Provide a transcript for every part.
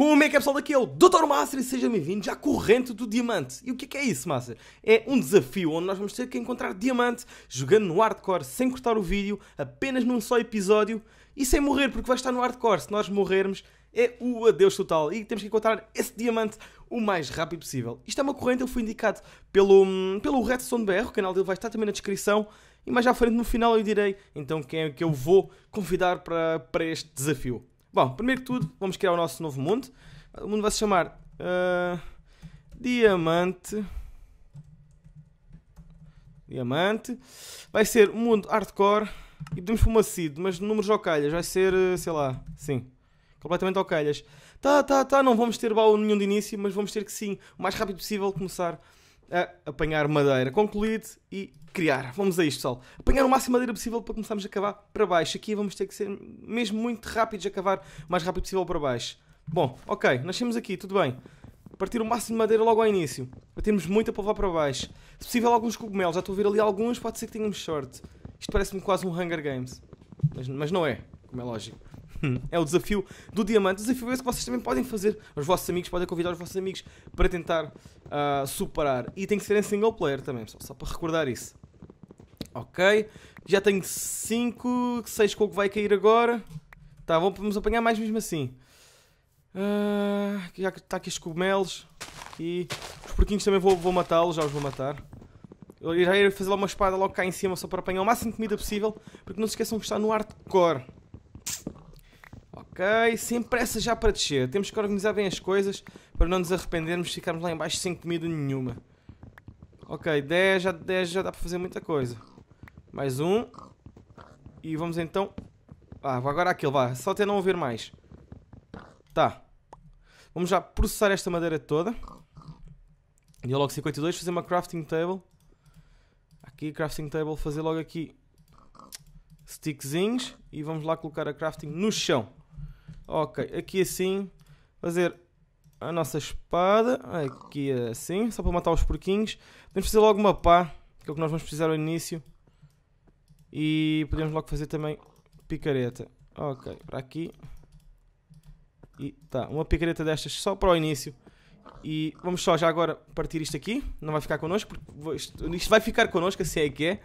Como é que é pessoal daqui é o Dr. Master e sejam bem-vindos à corrente do diamante. E o que é, que é isso, Master? É um desafio onde nós vamos ter que encontrar diamante jogando no hardcore sem cortar o vídeo, apenas num só episódio e sem morrer, porque vai estar no hardcore. Se nós morrermos, é o adeus total. E temos que encontrar esse diamante o mais rápido possível. Isto é uma corrente, ele foi indicado pelo, pelo Redstone BR, o canal dele vai estar também na descrição. E mais à frente, no final, eu direi então quem é que eu vou convidar para, para este desafio. Bom, primeiro que tudo, vamos criar o nosso novo mundo. O mundo vai se chamar uh, Diamante. Diamante. Vai ser um mundo hardcore. E podemos pôr uma seed, mas números ao calhas. Vai ser, uh, sei lá, sim. Completamente ao calhas. Tá, tá, tá. Não vamos ter baú nenhum de início, mas vamos ter que sim, o mais rápido possível, começar a apanhar madeira. Concluído e criar. Vamos a isto, pessoal. Apanhar o máximo madeira possível para começarmos a cavar para baixo. Aqui vamos ter que ser mesmo muito rápidos a cavar o mais rápido possível para baixo. Bom, ok, nascemos aqui, tudo bem. Partir o máximo de madeira logo ao início. Temos muita para levar para baixo. Se possível, alguns cogumelos. Já estou a ver ali alguns, pode ser que tenhamos sorte. Isto parece-me quase um Hunger Games. Mas, mas não é, como é lógico. É o desafio do diamante. O desafio é esse que vocês também podem fazer. Os vossos amigos podem convidar os vossos amigos para tentar uh, superar. E tem que ser em single player também, pessoal, só para recordar isso. Ok. Já tenho 5, 6 com o que vai cair agora. Tá, vamos apanhar mais mesmo assim. Uh, já está aqui os cogumelos. Aqui. Os porquinhos também vou, vou matá-los, já os vou matar. Eu já ia fazer lá uma espada logo cá em cima só para apanhar o máximo de comida possível. Porque não se esqueçam que está no hardcore. Sem pressa já para descer. Temos que organizar bem as coisas para não nos arrependermos de ficarmos lá embaixo sem comida nenhuma. Ok, 10 já, 10 já dá para fazer muita coisa. Mais um. E vamos então... Ah, agora aquele, vá. Só até não ouvir mais. Tá. Vamos já processar esta madeira toda. E logo 52, fazer uma crafting table. Aqui, crafting table, fazer logo aqui stickzinhos. E vamos lá colocar a crafting no chão. Ok, aqui assim, fazer a nossa espada. Aqui assim, só para matar os porquinhos. Podemos fazer logo uma pá, que é o que nós vamos precisar ao início. E podemos logo fazer também picareta. Ok, para aqui. E tá, uma picareta destas só para o início. E vamos só já agora partir isto aqui. Não vai ficar connosco, porque isto, isto vai ficar connosco, assim é que é.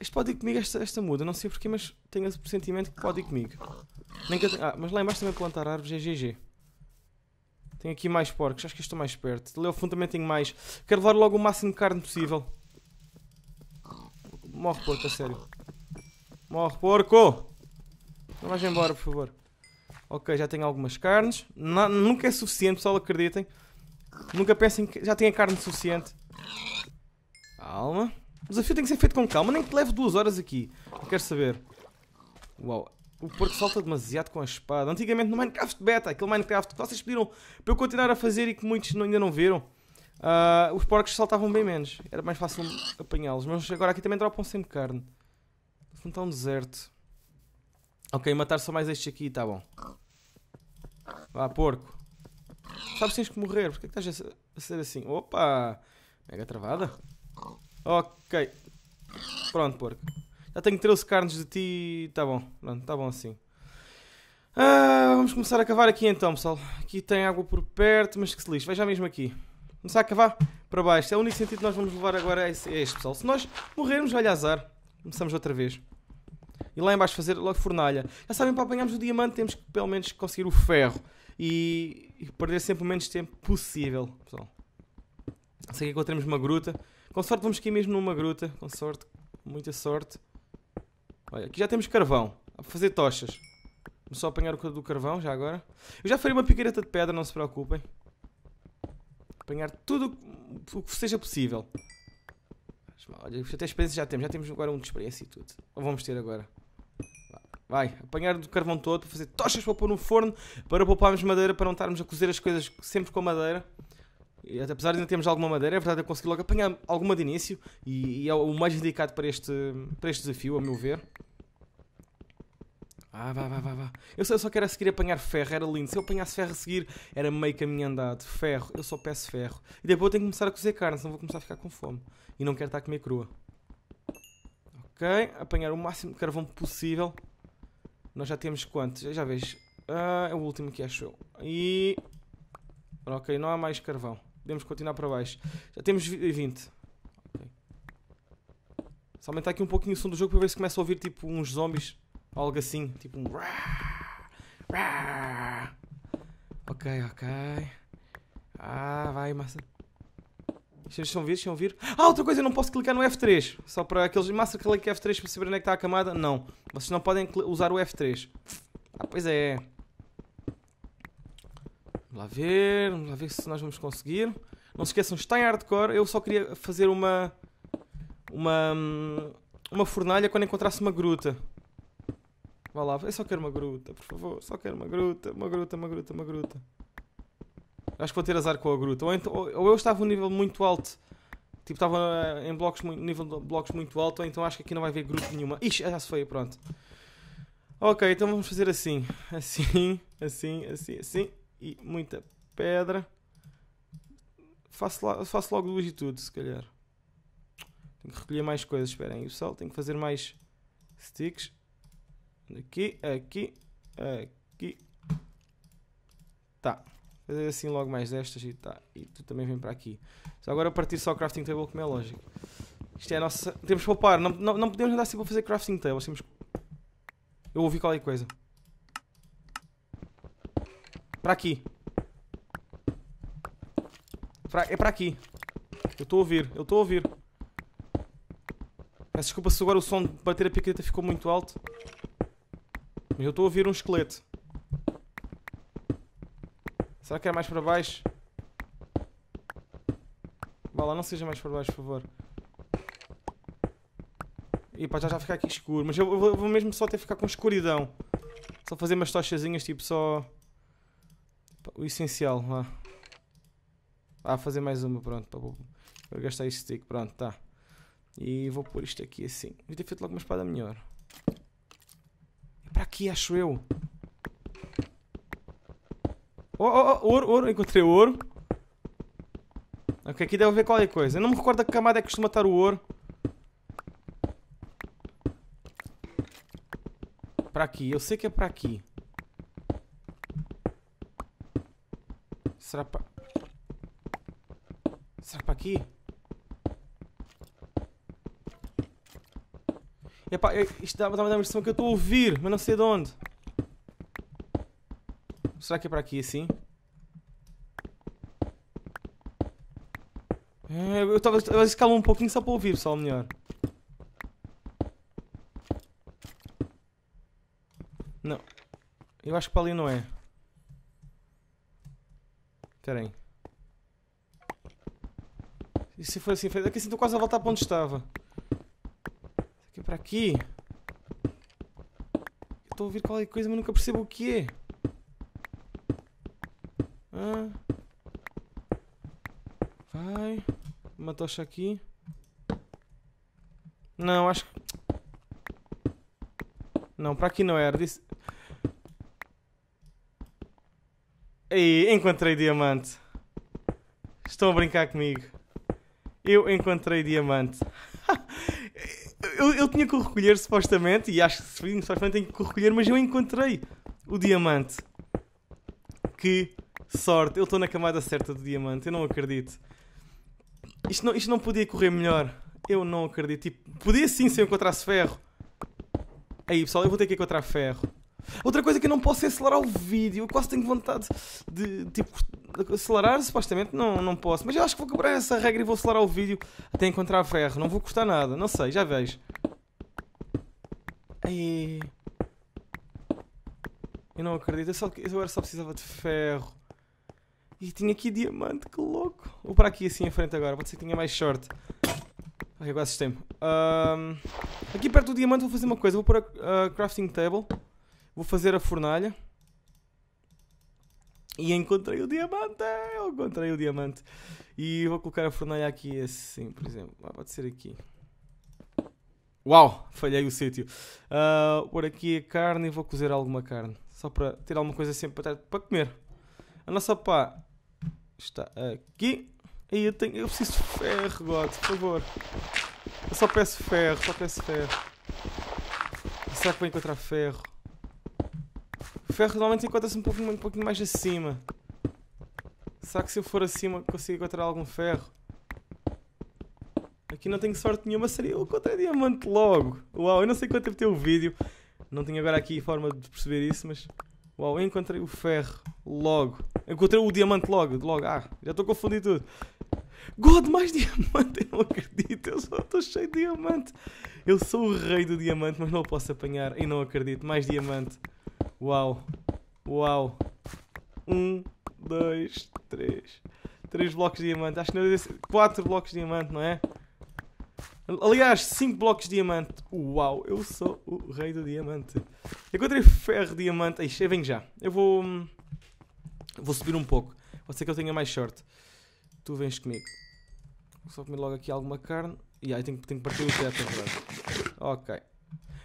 Isto pode ir comigo esta, esta muda, não sei porquê, mas tenho o pressentimento que pode ir comigo. Nem que ah, mas lá embaixo também plantar árvores é GG. Tenho aqui mais porcos, acho que estou mais perto. Ali ao fundo também tenho mais. Quero levar logo o máximo de carne possível. Morre porco, a sério. Morre porco! Não vais embora, por favor. Ok, já tenho algumas carnes. Não, nunca é suficiente, pessoal, acreditem. Nunca pensem que já tenha carne suficiente. Calma. O desafio tem que ser feito com calma, nem que leve duas horas aqui. Não quero saber. Uau. O porco salta demasiado com a espada. Antigamente no Minecraft Beta, aquele Minecraft que vocês pediram para eu continuar a fazer e que muitos ainda não viram, uh, os porcos saltavam bem menos. Era mais fácil apanhá-los. Mas agora aqui também dropam sempre carne. Não está um deserto. Ok, matar só mais este aqui, tá bom. Vá, porco. Sabes tens que morrer, porque é que estás a ser assim? Opa! Mega travada. Ok. Pronto, porco. Já tenho 13 carnes de ti. Tá bom, pronto, tá bom assim. Ah, vamos começar a cavar aqui então, pessoal. Aqui tem água por perto, mas que se lixe. Veja mesmo aqui. Começar a cavar para baixo. É o único sentido que nós vamos levar agora é este, pessoal. Se nós morrermos, olha azar. Começamos outra vez. E lá embaixo fazer logo fornalha. Já sabem, para apanharmos o diamante temos que pelo menos conseguir o ferro. E, e perder sempre o menos tempo possível, pessoal. Sei que encontramos uma gruta. Com sorte vamos aqui mesmo numa gruta. Com sorte, muita sorte. Olha, aqui já temos carvão. Para fazer tochas. Vamos só apanhar o do carvão já agora. Eu já farei uma picareta de pedra, não se preocupem. Apanhar tudo o que seja possível. Olha, até experiência já temos. Já temos agora um de experiência e tudo. Ou vamos ter agora. Vai, apanhar do carvão todo para fazer tochas para pôr no forno, para pouparmos madeira, para não estarmos a cozer as coisas sempre com madeira. Apesar de ainda termos alguma madeira, é verdade eu consegui logo apanhar alguma de início e, e, é o mais indicado para este, para este desafio, a meu ver. Ah, vá, vá, vá, vá. Eu só, quero a seguir apanhar ferro, era lindo. Se eu apanhasse ferro a seguir, era meio caminho andado. Ferro, eu só peço ferro. E depois eu tenho que começar a cozer carne, senão vou começar a ficar com fome. E não quero estar a comer crua. Ok, apanhar o máximo de carvão possível. Nós já temos quantos? Já vejo. Ah, é o último que acho eu. E. Ok, não há mais carvão. Podemos continuar para baixo. Já temos 20. Ok. Só aumentar aqui um pouquinho o som do jogo para ver se começa a ouvir tipo uns zombies. Algo assim. Tipo um. Ok, ok. Ah, vai, massa. Deixa eu ouvir, deixa eu ouvir. Ah, outra coisa, eu não posso clicar no F3. Só para aqueles massa clique F3 para saber onde é que está a camada. Não. Vocês não podem usar o F3. Ah, pois é. Vamos lá ver. Vamos lá ver se nós vamos conseguir. Não se esqueçam, está em hardcore. Eu só queria fazer uma. Uma. Uma fornalha quando encontrasse uma gruta. Vá lá, eu só quero uma gruta, por favor. Só quero uma gruta, uma gruta, uma gruta, uma gruta. Acho que vou ter azar com a gruta. Ou, então, ou eu estava um nível muito alto. Tipo, estava em blocos, nível de blocos muito alto. Ou então acho que aqui não vai haver gruta nenhuma. Ixi, já se foi, pronto. Ok, então vamos fazer assim. Assim, assim, assim, assim. E muita pedra. Faço, faço logo duas e tudo, se calhar. Tenho que recolher mais coisas. Esperem aí, pessoal. Tenho que fazer mais sticks. Aqui, aqui, aqui. Tá. Fazer assim logo mais destas e tá. E tu também vem para aqui. Só agora partir só o crafting table como é lógico. Isto é a nossa... Temos que poupar. Não, não, não podemos andar assim para fazer crafting tables. Temos... Eu ouvi qualquer coisa. Para aqui. Pra... É para aqui. Eu estou a ouvir. Eu estou a ouvir. Peço desculpa se agora o som de bater a picareta ficou muito alto. Mas eu estou a ouvir um esqueleto. Será que é mais para baixo? Vá lá, não seja mais para baixo, por favor. E pá, já já ficar aqui escuro. Mas eu vou, eu vou mesmo só até ficar com escuridão. Só fazer umas tochazinhas, tipo só... O essencial, vá. Ah, fazer mais uma, pronto. Para gastar este stick, pronto, tá. E vou pôr isto aqui assim. Devia ter feito logo uma espada melhor. É para aqui, acho eu. Oh, oh, oh, ouro, ouro, encontrei ouro. Ok, aqui deve haver qualquer coisa. Eu não me recordo a que camada é que costuma estar o ouro. Para aqui, eu sei que é para aqui. Será para... Será para aqui? Epá, isto dá-me dá uma impressão que eu estou a ouvir, mas não sei de onde. Será que é para aqui assim? É, eu estava a escalar um pouquinho só para ouvir, pessoal, melhor. Não. Eu acho que para ali não é. Espera aí. E se for assim, aqui assim estou quase a voltar para onde estava. Aqui para aqui. Estou a ouvir qualquer coisa, mas nunca percebo o que é. Ah. Vai. Uma tocha aqui. Não, acho que... Não, para aqui não era. Disse... Aí, encontrei diamante. Estão a brincar comigo. Eu encontrei diamante. eu, eu tinha que o recolher supostamente, e acho que supostamente tenho que o recolher, mas eu encontrei o diamante. Que Sorte, eu estou na camada certa do diamante, eu não acredito. Isto não, isto não podia correr melhor. Eu não acredito. Tipo, podia sim se eu encontrasse ferro. Aí pessoal, eu vou ter que encontrar ferro. Outra coisa que eu não posso é acelerar o vídeo. Eu quase tenho vontade de, tipo, acelerar, supostamente não, não posso. Mas eu acho que vou quebrar essa regra e vou acelerar o vídeo até encontrar ferro. Não vou custar nada, não sei, já vejo. Aí. Eu não acredito, eu, só, eu agora só precisava de ferro. E tinha aqui diamante, que louco. Vou para aqui assim em frente agora, pode ser que tenha mais short. Ok, agora sistema. Um, aqui perto do diamante vou fazer uma coisa. Vou pôr a, a crafting table. Vou fazer a fornalha. E encontrei o diamante! Eu encontrei o diamante. E vou colocar a fornalha aqui assim, por exemplo. Ah, pode ser aqui. Uau! Falhei o sítio. Uh, pôr aqui a carne e vou cozer alguma carne. Só para ter alguma coisa sempre para, para comer. A nossa pá está aqui. E eu, tenho, eu preciso de ferro, God, por favor. Eu só peço ferro, só peço ferro. Será que vou encontrar ferro? O ferro normalmente encontra-se um pouquinho, um pouquinho mais acima. Será que se eu for acima consigo encontrar algum ferro? Aqui não tenho sorte nenhuma, seria eu encontrei diamante logo. Uau, eu não sei quanto tempo tem o vídeo. Não tenho agora aqui forma de perceber isso, mas... Uau, eu encontrei o ferro logo. Encontrei o diamante logo, logo. Ah, já estou a confundir tudo. God, mais diamante! Eu não acredito, eu estou cheio de diamante. Eu sou o rei do diamante, mas não o posso apanhar. E não acredito, mais diamante. Uau, uau. Um, dois, três. Três blocos de diamante. Acho que não disse. Quatro blocos de diamante, não é? Aliás, 5 blocos de diamante. Uau, eu sou o rei do diamante. Encontrei ferro, diamante. Ixi, vem já. Eu vou. Hum, vou subir um pouco. Pode ser que eu tenha mais sorte. Tu vens comigo. Vou só comer logo aqui alguma carne. E aí tenho, tenho que partir o teto, é verdade. Ok.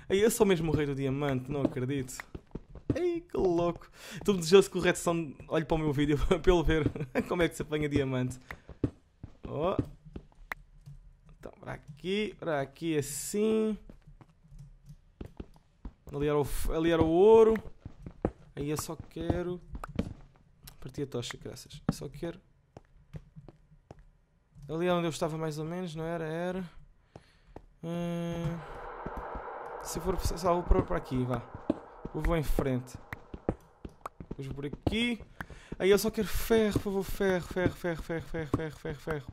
Aí eu sou mesmo o rei do diamante, não acredito. Ei, que louco. Estou desejoso que o Redstone olhe para o meu vídeo para ele ver como é que se apanha diamante. Oh. Então, para aqui, para aqui assim. Ali era, o, ali era o ouro. Aí eu só quero. Partir a tocha, graças. Eu só quero. Ali é onde eu estava mais ou menos, não era? Era. Hum... Se for só vou para aqui, vá. Eu vou em frente. Vamos por aqui. Aí eu só quero ferro, por favor. Ferro, ferro, ferro, ferro, ferro, ferro, ferro, ferro.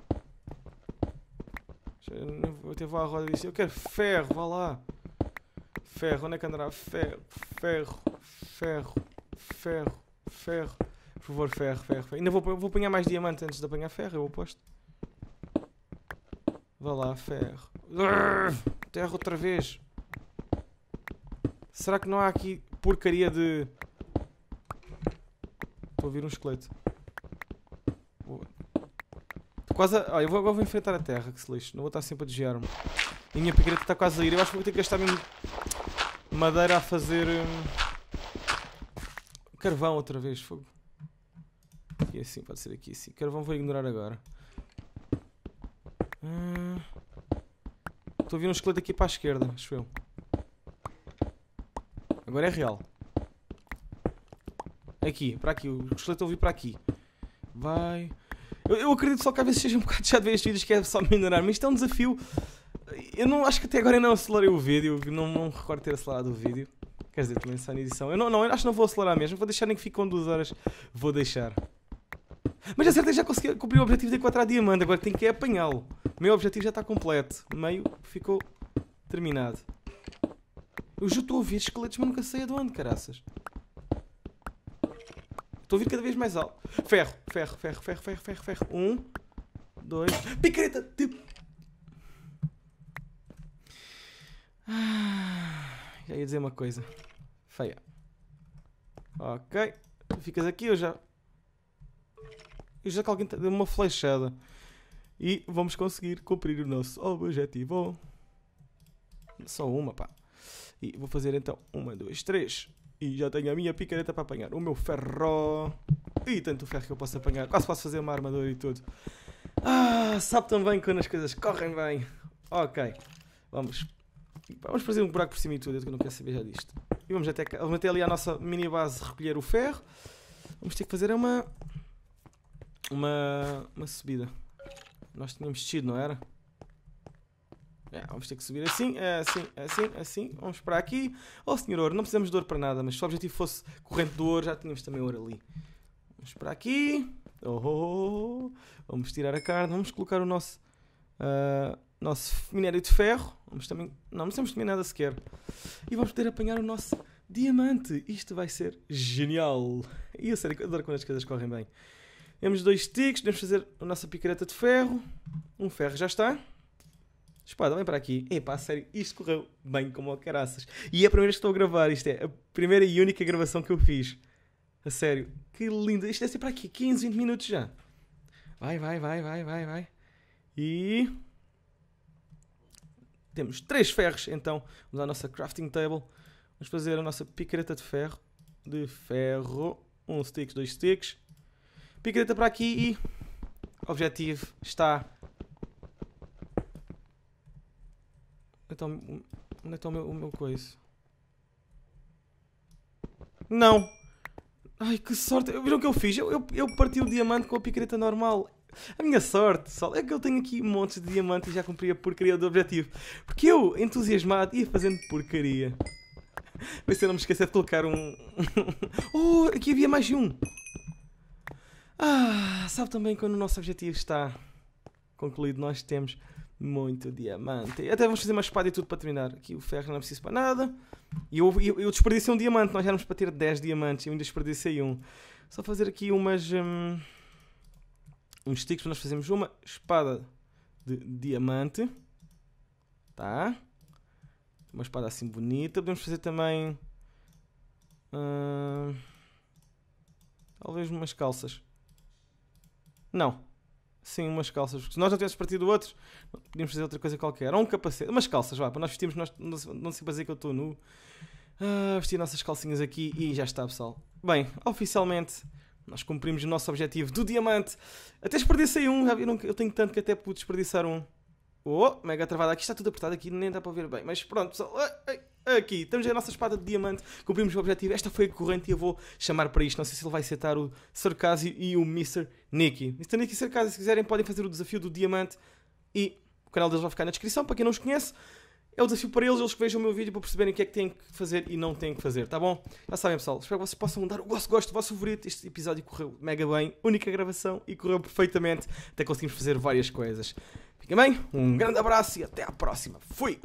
Eu até vou à roda disso. eu quero ferro, vá lá. Ferro, onde é que andará? Ferro, ferro, ferro, ferro, ferro. Por favor, ferro, ferro, ferro. Ainda vou, vou apanhar mais diamante antes de apanhar ferro, eu aposto. Vá lá, ferro. Terra outra vez. Será que não há aqui porcaria de... Estou a ouvir um esqueleto. Quase a... Olha, eu vou, agora vou enfrentar a terra, que se lixo. Não vou estar sempre a desviar-me. E a minha picareta está quase a ir. Eu acho que vou ter que gastar mesmo madeira a fazer... Hum... Carvão outra vez. Fogo. Aqui assim, pode ser aqui assim. Carvão vou ignorar agora. Hum... Estou a ver um esqueleto aqui para a esquerda, acho eu. Agora é real. Aqui, para aqui. O esqueleto eu vi para aqui. Vai. Eu, eu, acredito só que às vezes seja um bocado chato ver estes vídeos que é só minerar, mas isto é um desafio. Eu não acho que até agora eu não acelerei o vídeo. Não, não recordo ter acelerado o vídeo. Quer dizer, também só na edição. Eu não, não, eu acho que não vou acelerar mesmo. Vou deixar nem que fique com duas horas. Vou deixar. Mas a certeza já consegui cumprir o objetivo de encontrar diamante. Agora tenho que é apanhá-lo. Meu objetivo já está completo. Meio ficou terminado. Eu já estou a ouvir esqueletos, mas nunca sei de onde, caraças. Estou a ouvir cada vez mais alto. Ferro, ferro, ferro, ferro, ferro, ferro, ferro. Um, dois. Picareta! Tipo. Ah, já ia dizer uma coisa. Feia. Ok. Tu ficas aqui, eu já. Eu já que alguém deu uma flechada. E vamos conseguir cumprir o nosso objetivo. Só uma, pá. E vou fazer então uma, duas, três. E já tenho a minha picareta para apanhar o meu ferro. E tanto ferro que eu posso apanhar. Quase posso fazer uma armadura e tudo. Ah, sabe também quando as coisas correm bem. Ok. Vamos. Vamos fazer um buraco por cima e tudo, que eu não quero saber já disto. E vamos até, vamos até ali à nossa mini base recolher o ferro. Vamos ter que fazer uma. Uma. Uma subida. Nós tínhamos descido, não era? É, vamos ter que subir assim, assim, assim, assim. Vamos para aqui. Oh, senhor ouro, não precisamos de ouro para nada, mas se o objetivo fosse corrente do ouro, já tínhamos também ouro ali. Vamos para aqui. Oh, oh, oh, oh. Vamos tirar a carne, vamos colocar o nosso, uh, nosso minério de ferro. Vamos também... Não, não temos de nada sequer. E vamos poder apanhar o nosso diamante. Isto vai ser genial. E eu sério, adoro quando as coisas correm bem. Temos dois sticks, podemos fazer a nossa picareta de ferro. Um ferro já está. Espada, vem para aqui. Epá, sério, isto correu bem como a caraças. E é a primeira vez que estou a gravar. Isto é a primeira e única gravação que eu fiz. A sério, que lindo. Isto deve ser para aqui, 15, 20 minutos já. Vai, vai, vai, vai, vai, vai. E... Temos três ferros, então. Vamos à nossa crafting table. Vamos fazer a nossa picareta de ferro. De ferro. Um sticks, dois sticks. Picareta para aqui e... Objetivo está Onde é está o meu, o meu coisa? Não! Ai, que sorte. Viram o que eu fiz? Eu, eu, eu parti o diamante com a picareta normal. A minha sorte, pessoal, é que eu tenho aqui montes de diamantes e já cumpri a porcaria do objetivo. Porque eu, entusiasmado, ia fazendo porcaria. Vê se eu não me esquecer de colocar um. oh, aqui havia mais de um. Ah, sabe também quando o nosso objetivo está concluído, nós temos muito diamante. Até vamos fazer uma espada e tudo para terminar. Aqui o ferro não é preciso para nada. E eu, eu, eu desperdicei um diamante. Nós éramos para ter 10 diamantes. Eu ainda desperdicei um. Só fazer aqui umas. Hum, uns sticks para nós fazermos uma espada de diamante. Tá? Uma espada assim bonita. Podemos fazer também. Hum, talvez umas calças. Não. Sim, umas calças. Se nós não tivéssemos partido outros, podíamos fazer outra coisa qualquer. Ou um capacete. Umas calças, vá, para nós vestirmos. Nós, não, não se dizer que eu estou nu. Ah, vestir nossas calcinhas aqui e já está, pessoal. Bem, oficialmente nós cumprimos o nosso objetivo do diamante. Até desperdicei um, já viram? Eu tenho tanto que até pude desperdiçar um. Oh, mega travada. Aqui está tudo apertado, aqui nem dá para ver bem. Mas pronto, pessoal. Aqui, temos a nossa espada de diamante. Cumprimos o objetivo. Esta foi a corrente e eu vou chamar para isto. Não sei se ele vai setar o Sarcasio e o Mr. Nicky. Mr. Nicky e Sarcasio, se quiserem, podem fazer o desafio do diamante. E o canal deles vai ficar na descrição. Para quem não os conhece, é o desafio para eles, eles que vejam o meu vídeo para perceberem o que é que têm que fazer e não têm que fazer, tá bom? Já sabem, pessoal. Espero que vocês possam dar o vosso gosto, o vosso favorito. Este episódio correu mega bem, única gravação e correu perfeitamente. Até conseguimos fazer várias coisas. Fiquem bem, um grande abraço e até à próxima. Fui!